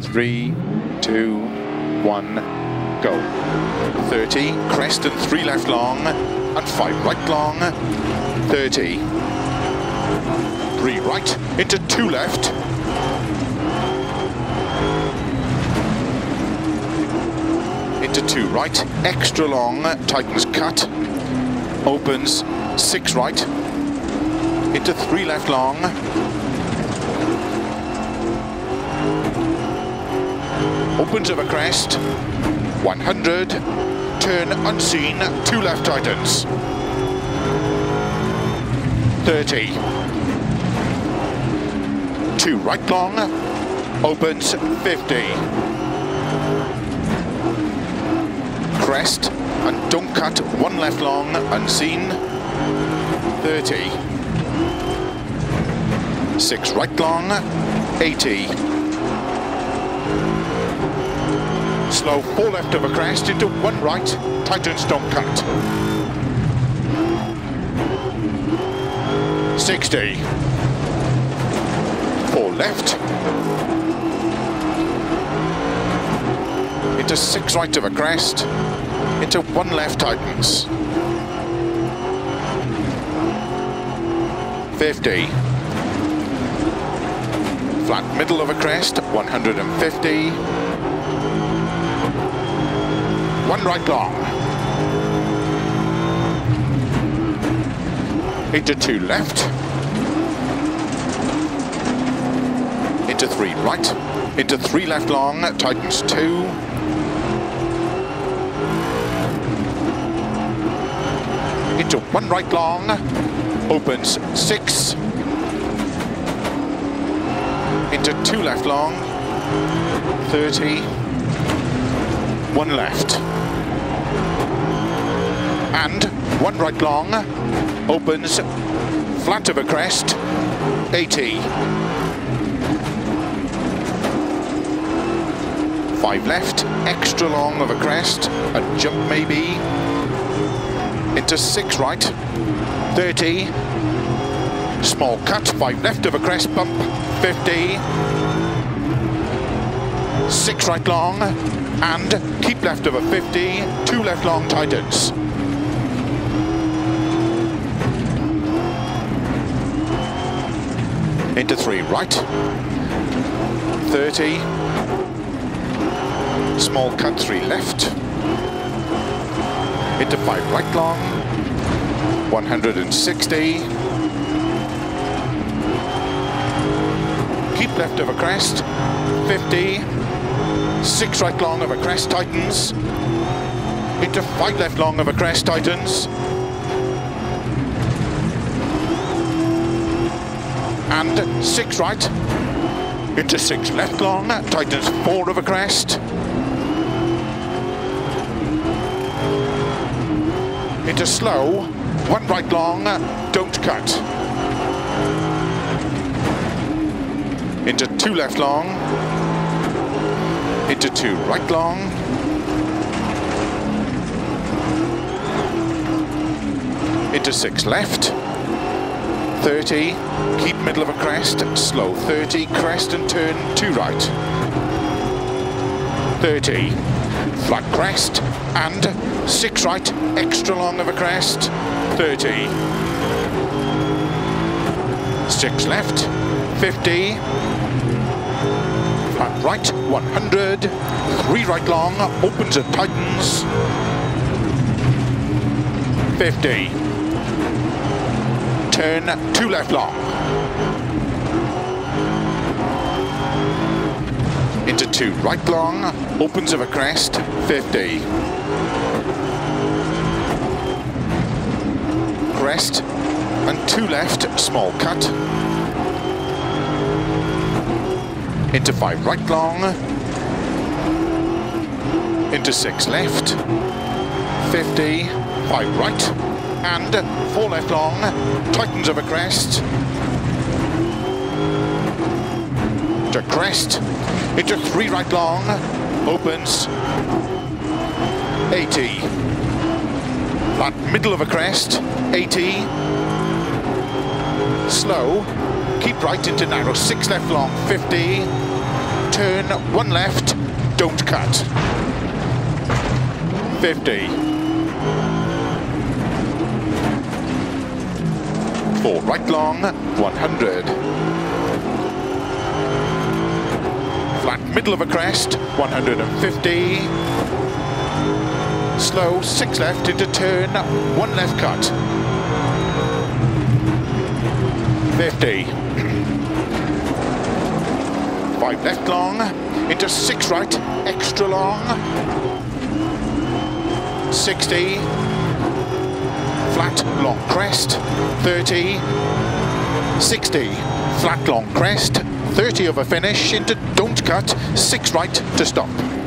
Three, two, one, go. 30, crest and three left long, and five right long. 30. Three right, into two left. Into two right, extra long, tightens cut. Opens, six right. Into three left long. Opens over crest, 100, turn unseen, two left tightens, 30, two right long, opens 50, crest and don't cut, one left long, unseen, 30, six right long, 80, slow, four left over crest into one right, tightens don't cut. 60. Four left. Into six right of a crest. Into one left tightens. 50. Flat middle of a crest, 150. One right long. Into two left. Into three right. Into three left long, tightens two. Into one right long, opens six. Into two left long, 30, one left. And one right long, opens, flat of a crest, 80. Five left, extra long of a crest, a jump maybe, into six right, 30, small cut, five left of a crest bump, 50, six right long, and keep left of a 50, two left long tightens. into three right, 30, small cut three left, into five right long, 160, keep left of a crest, 50, six right long of a crest tightens, into five left long of a crest tightens, and six right, into six left long, tightens four of a crest, into slow, one right long, don't cut, into two left long, into two right long, into six left, 30, keep middle of a crest, slow 30, crest and turn to right. 30, flat crest and 6 right, extra long of a crest, 30. 6 left, 50, flat right, 100, 3 right long, opens and tightens, 50 turn, two left long. Into two right long, opens of a crest, 50. Crest, and two left, small cut. Into five. Right long. Into six. Left, 50, five. Right, and four left long, tightens of a crest, to crest, into three right long, opens, 80, flat middle of a crest, 80, slow, keep right into narrow, six left long, 50, turn, one left, don't cut. 50. Four right long, 100. Flat middle of a crest, 150. Slow, six left into turn, one left cut. 50. Five left long, into six right, extra long. 60. Flat, long crest, 30. 60. Flat, long crest, 30 of a finish into don't cut, six right to stop.